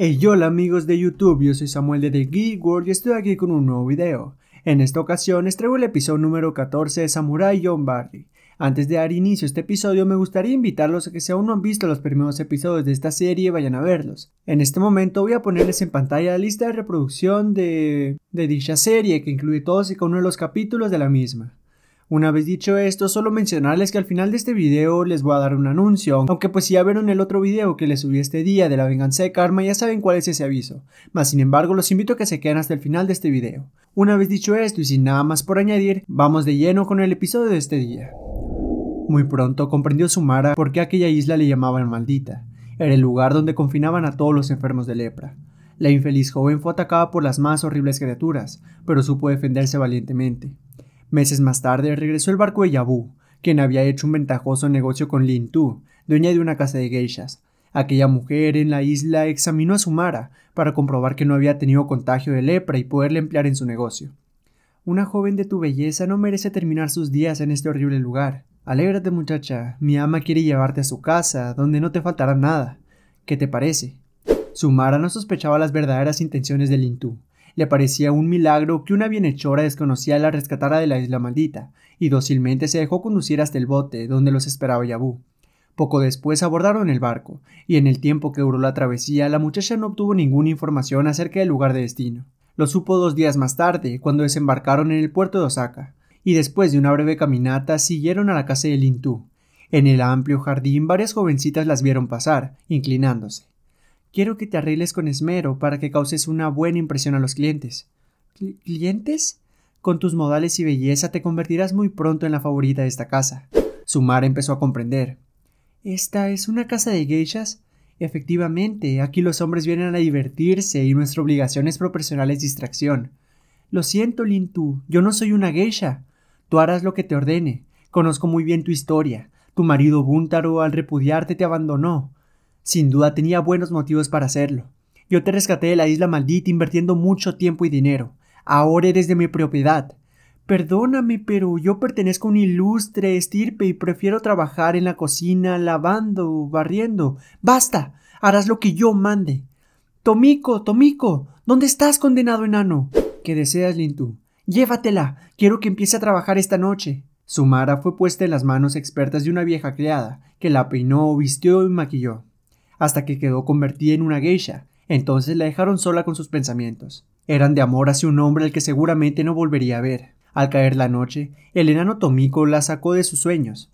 Hey hola amigos de YouTube, yo soy Samuel de The Geek World y estoy aquí con un nuevo video. En esta ocasión les traigo el episodio número 14 de Samurai John Barry. Antes de dar inicio a este episodio me gustaría invitarlos a que si aún no han visto los primeros episodios de esta serie vayan a verlos. En este momento voy a ponerles en pantalla la lista de reproducción de, de dicha serie que incluye todos y cada uno de los capítulos de la misma. Una vez dicho esto, solo mencionarles que al final de este video les voy a dar un anuncio, aunque pues si ya vieron el otro video que les subí este día de la venganza de Karma ya saben cuál es ese aviso, mas sin embargo los invito a que se queden hasta el final de este video. Una vez dicho esto y sin nada más por añadir, vamos de lleno con el episodio de este día. Muy pronto comprendió Sumara por qué aquella isla le llamaban maldita. Era el lugar donde confinaban a todos los enfermos de lepra. La infeliz joven fue atacada por las más horribles criaturas, pero supo defenderse valientemente. Meses más tarde regresó el barco de Yabu, quien había hecho un ventajoso negocio con Lin Tu, dueña de una casa de geishas. Aquella mujer en la isla examinó a Sumara para comprobar que no había tenido contagio de lepra y poderle emplear en su negocio. Una joven de tu belleza no merece terminar sus días en este horrible lugar. Alégrate, muchacha. Mi ama quiere llevarte a su casa, donde no te faltará nada. ¿Qué te parece? Sumara no sospechaba las verdaderas intenciones de Lintu. Le parecía un milagro que una bienhechora desconocida la rescatara de la isla maldita, y dócilmente se dejó conducir hasta el bote donde los esperaba Yabu. Poco después abordaron el barco, y en el tiempo que duró la travesía la muchacha no obtuvo ninguna información acerca del lugar de destino. Lo supo dos días más tarde, cuando desembarcaron en el puerto de Osaka, y después de una breve caminata siguieron a la casa de Lintú. En el amplio jardín varias jovencitas las vieron pasar, inclinándose. Quiero que te arregles con esmero para que causes una buena impresión a los clientes. ¿Clientes? Con tus modales y belleza te convertirás muy pronto en la favorita de esta casa. Sumara empezó a comprender. ¿Esta es una casa de geishas? Efectivamente, aquí los hombres vienen a divertirse y nuestra obligación es proporcionarles distracción. Lo siento, Lintu, yo no soy una geisha. Tú harás lo que te ordene. Conozco muy bien tu historia. Tu marido Buntaro al repudiarte te abandonó. Sin duda tenía buenos motivos para hacerlo. Yo te rescaté de la isla maldita invirtiendo mucho tiempo y dinero. Ahora eres de mi propiedad. Perdóname, pero yo pertenezco a un ilustre estirpe y prefiero trabajar en la cocina, lavando, barriendo. Basta. Harás lo que yo mande. Tomiko, Tomiko, ¿dónde estás, condenado enano? ¿Qué deseas, Lintu? Llévatela. Quiero que empiece a trabajar esta noche. Sumara fue puesta en las manos expertas de una vieja criada, que la peinó, vistió y maquilló hasta que quedó convertida en una geisha. Entonces la dejaron sola con sus pensamientos. Eran de amor hacia un hombre al que seguramente no volvería a ver. Al caer la noche, el enano Tomiko la sacó de sus sueños.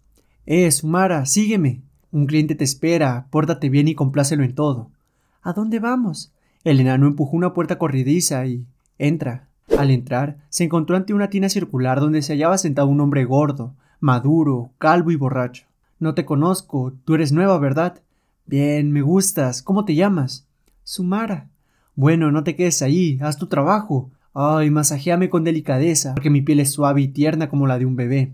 Eh, Sumara, sígueme. Un cliente te espera, pórtate bien y complácelo en todo. ¿A dónde vamos? El enano empujó una puerta corridiza y. entra. Al entrar, se encontró ante una tina circular donde se hallaba sentado un hombre gordo, maduro, calvo y borracho. No te conozco, tú eres nueva, ¿verdad? Bien, me gustas. ¿Cómo te llamas? Sumara. Bueno, no te quedes ahí, haz tu trabajo. Ay, masajéame con delicadeza, porque mi piel es suave y tierna como la de un bebé.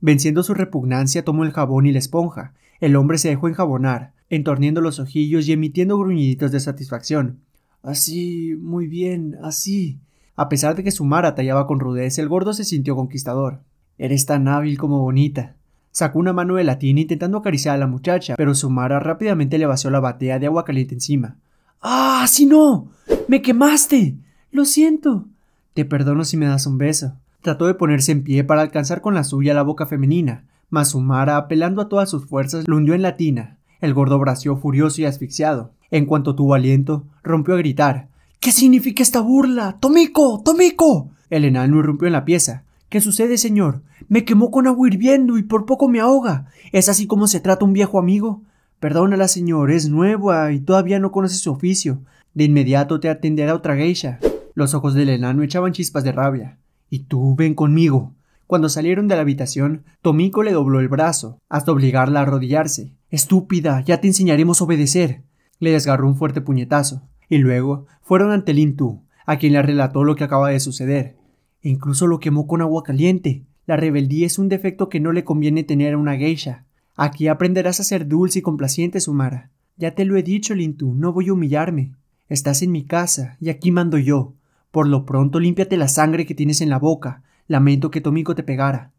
Venciendo su repugnancia, tomó el jabón y la esponja. El hombre se dejó enjabonar, entorniendo los ojillos y emitiendo gruñiditos de satisfacción. Así, muy bien, así. A pesar de que Sumara tallaba con rudeza, el gordo se sintió conquistador. Eres tan hábil como bonita. Sacó una mano de la tina intentando acariciar a la muchacha, pero Sumara rápidamente le vació la batea de agua caliente encima. ¡Ah, si no! ¡Me quemaste! Lo siento. Te perdono si me das un beso. Trató de ponerse en pie para alcanzar con la suya la boca femenina, mas Sumara, apelando a todas sus fuerzas, lo hundió en la tina. El gordo bració furioso y asfixiado. En cuanto tuvo aliento, rompió a gritar. ¿Qué significa esta burla? ¡Tomiko! ¡Tomiko! El enano irrumpió en la pieza. ¿Qué sucede, señor? Me quemó con agua hirviendo y por poco me ahoga. ¿Es así como se trata un viejo amigo? Perdónala, señor, es nueva y todavía no conoce su oficio. De inmediato te atenderá otra geisha. Los ojos del enano echaban chispas de rabia. Y tú ven conmigo. Cuando salieron de la habitación, Tomiko le dobló el brazo, hasta obligarla a arrodillarse. Estúpida, ya te enseñaremos a obedecer. Le desgarró un fuerte puñetazo. Y luego fueron ante Lintu, a quien le relató lo que acaba de suceder. Incluso lo quemó con agua caliente. La rebeldía es un defecto que no le conviene tener a una geisha. Aquí aprenderás a ser dulce y complaciente, Sumara. Ya te lo he dicho, Lintu, no voy a humillarme. Estás en mi casa, y aquí mando yo. Por lo pronto límpiate la sangre que tienes en la boca. Lamento que Tomiko te pegara.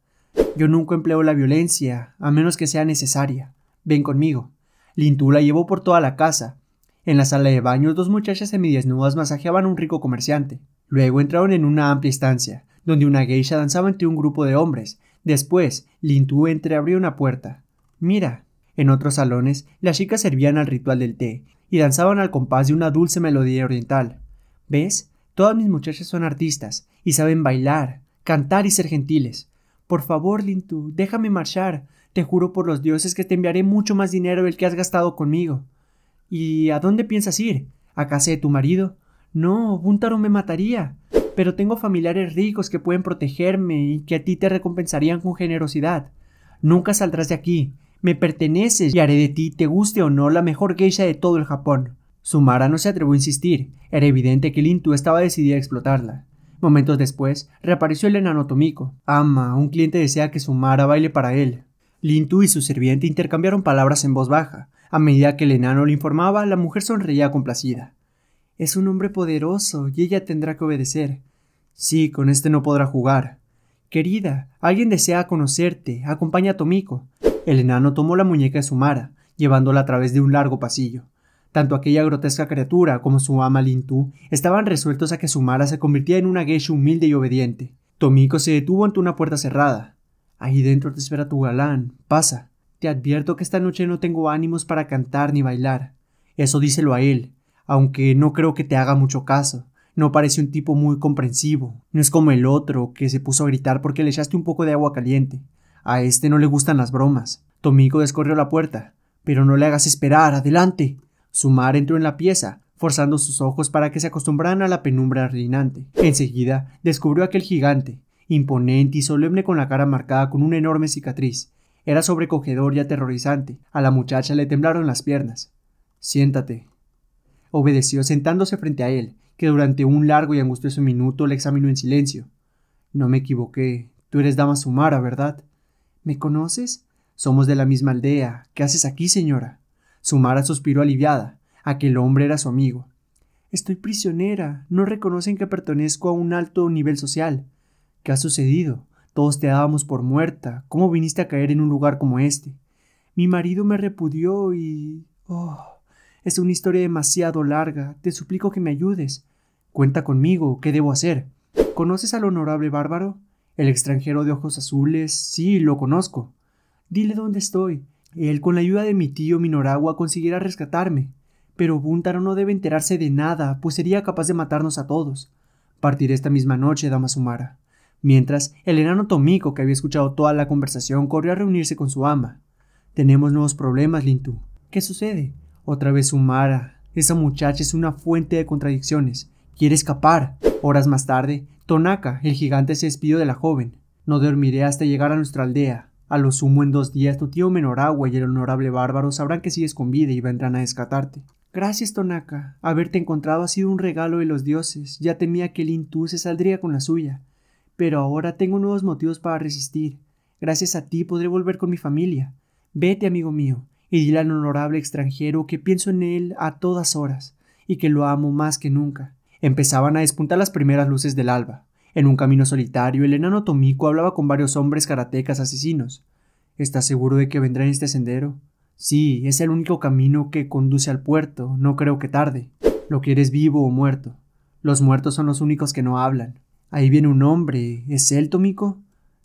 Yo nunca empleo la violencia, a menos que sea necesaria. Ven conmigo. Lintu la llevó por toda la casa. En la sala de baños dos muchachas semidesnudas masajeaban a un rico comerciante. Luego entraron en una amplia estancia, donde una geisha danzaba entre un grupo de hombres. Después, Lintu entreabrió una puerta. Mira. En otros salones, las chicas servían al ritual del té y danzaban al compás de una dulce melodía oriental. ¿Ves? Todas mis muchachas son artistas y saben bailar, cantar y ser gentiles. Por favor, Lintu, déjame marchar. Te juro por los dioses que te enviaré mucho más dinero del que has gastado conmigo. ¿Y a dónde piensas ir? ¿A casa de tu marido? No, Buntaro me mataría. Pero tengo familiares ricos que pueden protegerme y que a ti te recompensarían con generosidad. Nunca saldrás de aquí. Me perteneces y haré de ti, te guste o no, la mejor geisha de todo el Japón. Sumara no se atrevió a insistir. Era evidente que Lintu estaba decidida a explotarla. Momentos después, reapareció el enano Tomiko. Ama, un cliente desea que Sumara baile para él. Lintu y su sirviente intercambiaron palabras en voz baja. A medida que el enano le informaba, la mujer sonreía complacida. Es un hombre poderoso y ella tendrá que obedecer. Sí, con este no podrá jugar. Querida, alguien desea conocerte. Acompaña a Tomiko. El enano tomó la muñeca de Sumara, llevándola a través de un largo pasillo. Tanto aquella grotesca criatura como su ama Lintu estaban resueltos a que Sumara se convirtiera en una geisha humilde y obediente. Tomiko se detuvo ante una puerta cerrada. Ahí dentro te espera tu galán. Pasa. Te advierto que esta noche no tengo ánimos para cantar ni bailar. Eso díselo a él, aunque no creo que te haga mucho caso. No parece un tipo muy comprensivo. No es como el otro, que se puso a gritar porque le echaste un poco de agua caliente. A este no le gustan las bromas. Tomiko descorrió la puerta. Pero no le hagas esperar. Adelante. Sumar entró en la pieza, forzando sus ojos para que se acostumbraran a la penumbra reinante. Enseguida descubrió aquel gigante, imponente y solemne con la cara marcada con una enorme cicatriz. Era sobrecogedor y aterrorizante. A la muchacha le temblaron las piernas. Siéntate. Obedeció sentándose frente a él, que durante un largo y angustioso minuto le examinó en silencio. No me equivoqué. Tú eres dama Sumara, ¿verdad? ¿Me conoces? Somos de la misma aldea. ¿Qué haces aquí, señora? Sumara suspiró aliviada. Aquel hombre era su amigo. Estoy prisionera. No reconocen que pertenezco a un alto nivel social. ¿Qué ha sucedido? Todos te dábamos por muerta. ¿Cómo viniste a caer en un lugar como este? Mi marido me repudió y. Oh. Es una historia demasiado larga. Te suplico que me ayudes. Cuenta conmigo. ¿Qué debo hacer? ¿Conoces al honorable bárbaro? El extranjero de ojos azules. Sí, lo conozco. Dile dónde estoy. Él, con la ayuda de mi tío Minoragua, consiguiera rescatarme. Pero Buntaro no debe enterarse de nada, pues sería capaz de matarnos a todos. Partiré esta misma noche, dama Sumara. Mientras, el enano Tomiko, que había escuchado toda la conversación, corrió a reunirse con su ama. Tenemos nuevos problemas, Lintu. ¿Qué sucede? Otra vez Sumara. Esa muchacha es una fuente de contradicciones. Quiere escapar. Horas más tarde, Tonaka, el gigante, se despidió de la joven. No dormiré hasta llegar a nuestra aldea. A lo sumo en dos días tu tío Menoragua y el honorable bárbaro sabrán que sigues con vida y vendrán a descatarte. Gracias, Tonaka. Haberte encontrado ha sido un regalo de los dioses. Ya temía que el Intú se saldría con la suya. Pero ahora tengo nuevos motivos para resistir. Gracias a ti podré volver con mi familia. Vete, amigo mío, y dile al honorable extranjero que pienso en él a todas horas, y que lo amo más que nunca. Empezaban a despuntar las primeras luces del alba. En un camino solitario, el enano Tomiko hablaba con varios hombres karatecas asesinos. ¿Estás seguro de que vendrá en este sendero? Sí, es el único camino que conduce al puerto. No creo que tarde. ¿Lo quieres vivo o muerto? Los muertos son los únicos que no hablan. Ahí viene un hombre. ¿Es él, Tomiko?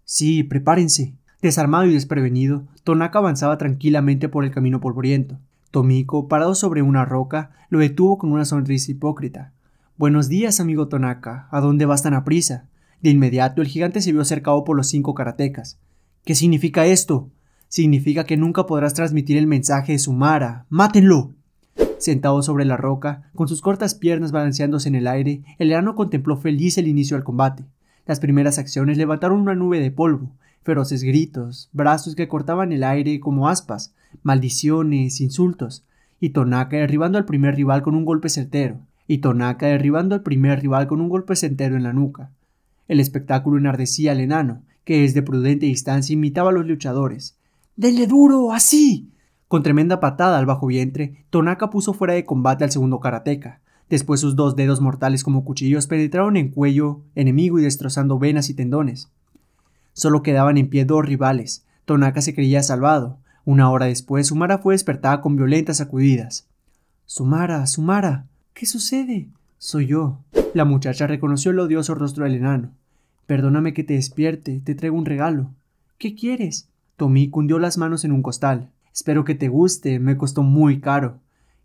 Sí, prepárense. Desarmado y desprevenido, Tonaka avanzaba tranquilamente por el camino polvoriento. Tomiko, parado sobre una roca, lo detuvo con una sonrisa hipócrita. Buenos días, amigo Tonaka. ¿A dónde vas tan aprisa? De inmediato el gigante se vio cercado por los cinco karatecas. ¿Qué significa esto? Significa que nunca podrás transmitir el mensaje de Sumara. ¡Mátenlo! Sentado sobre la roca, con sus cortas piernas balanceándose en el aire, el enano contempló feliz el inicio del combate. Las primeras acciones levantaron una nube de polvo, feroces gritos, brazos que cortaban el aire como aspas, maldiciones, insultos, y Tonaka derribando al primer rival con un golpe certero y Tonaka derribando al primer rival con un golpe centero en la nuca. El espectáculo enardecía al enano, que desde prudente distancia imitaba a los luchadores. ¡Denle duro! ¡Así! Con tremenda patada al bajo vientre, Tonaka puso fuera de combate al segundo karateca. Después sus dos dedos mortales como cuchillos penetraron en cuello enemigo y destrozando venas y tendones. Solo quedaban en pie dos rivales. Tonaka se creía salvado. Una hora después, Sumara fue despertada con violentas sacudidas. Sumara, Sumara, ¿qué sucede? Soy yo. La muchacha reconoció el odioso rostro del enano. Perdóname que te despierte, te traigo un regalo. ¿Qué quieres? Tomí cundió las manos en un costal. Espero que te guste, me costó muy caro.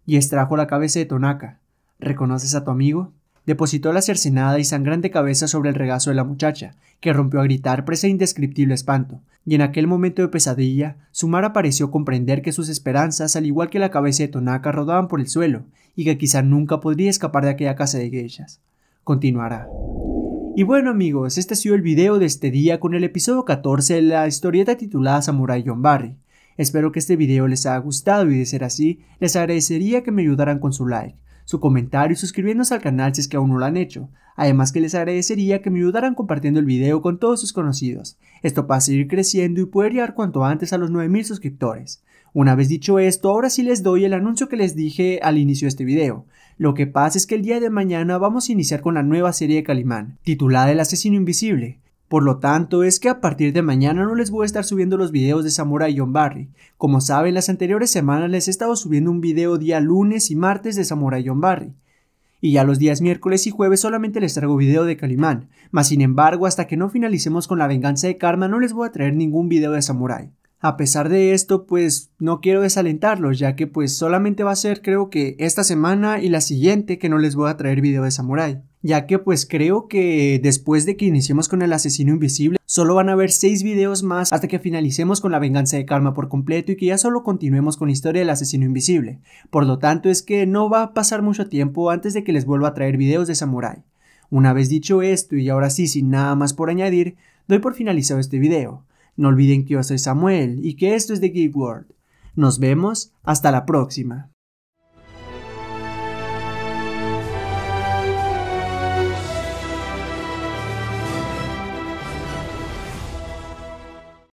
Y extrajo la cabeza de Tonaka. ¿Reconoces a tu amigo? Depositó la cercenada y sangrante cabeza sobre el regazo de la muchacha, que rompió a gritar presa de indescriptible espanto, y en aquel momento de pesadilla, Sumara pareció comprender que sus esperanzas, al igual que la cabeza de Tonaka, rodaban por el suelo, y que quizá nunca podría escapar de aquella casa de geishas. Continuará. Y bueno amigos, este ha sido el video de este día con el episodio 14 de la historieta titulada Samurai John Barry. Espero que este video les haya gustado y de ser así, les agradecería que me ayudaran con su like, su comentario y suscribiéndose al canal si es que aún no lo han hecho. Además que les agradecería que me ayudaran compartiendo el video con todos sus conocidos. Esto para seguir creciendo y poder llegar cuanto antes a los 9000 suscriptores. Una vez dicho esto, ahora sí les doy el anuncio que les dije al inicio de este video. Lo que pasa es que el día de mañana vamos a iniciar con la nueva serie de Calimán, titulada El asesino invisible. Por lo tanto, es que a partir de mañana no les voy a estar subiendo los videos de Samurai John Barry. Como saben, las anteriores semanas les he estado subiendo un video día lunes y martes de Samurai John Barry. Y ya los días miércoles y jueves solamente les traigo video de Calimán. Mas sin embargo, hasta que no finalicemos con la venganza de Karma no les voy a traer ningún video de Samurai. A pesar de esto, pues no quiero desalentarlos, ya que pues solamente va a ser creo que esta semana y la siguiente que no les voy a traer video de Samurai. Ya que pues creo que después de que iniciemos con el asesino invisible, solo van a haber 6 videos más hasta que finalicemos con la venganza de Karma por completo y que ya solo continuemos con la historia del asesino invisible. Por lo tanto es que no va a pasar mucho tiempo antes de que les vuelva a traer videos de Samurai. Una vez dicho esto y ahora sí sin nada más por añadir, doy por finalizado este video. No olviden que yo soy Samuel y que esto es de Geek World. Nos vemos hasta la próxima.